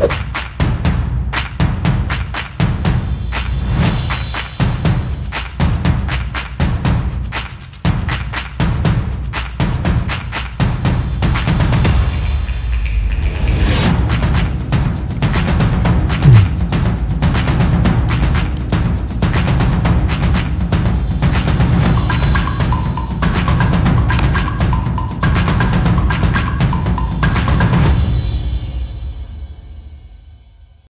you